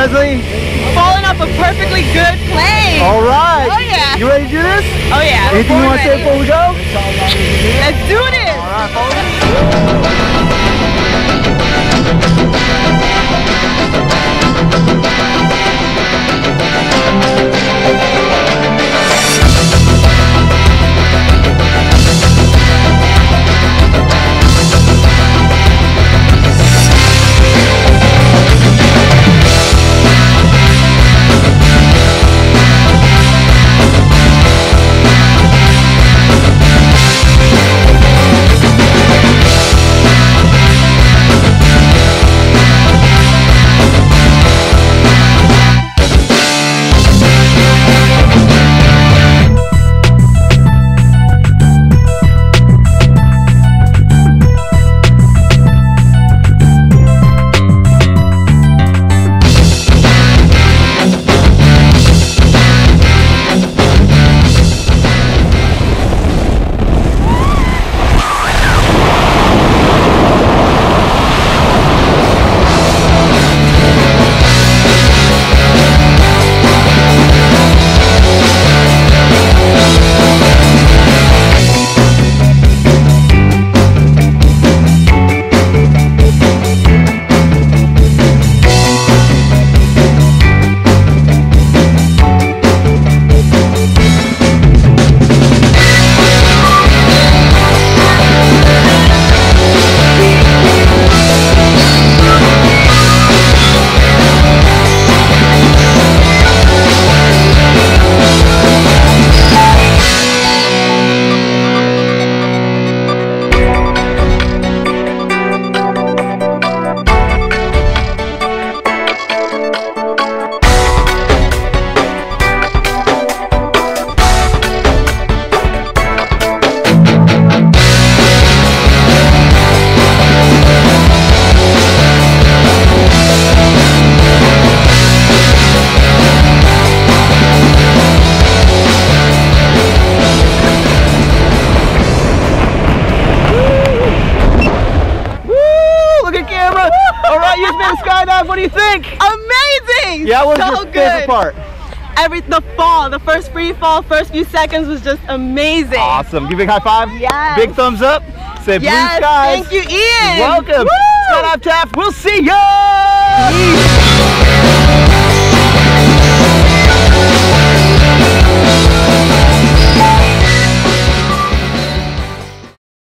Leslie? Falling off a perfectly good plane. All right. Oh, yeah. You ready to do this? Oh yeah. Anything you want to say before we go? Let's do this. All right, Yeah, what was so your good. favorite part? Every the fall, the first free fall, first few seconds was just amazing. Awesome. Give a big high five. Yes. Big thumbs up. Say Yes, blue skies. thank you, Ian. Welcome. Woo! Skydive Taft. We'll see ya.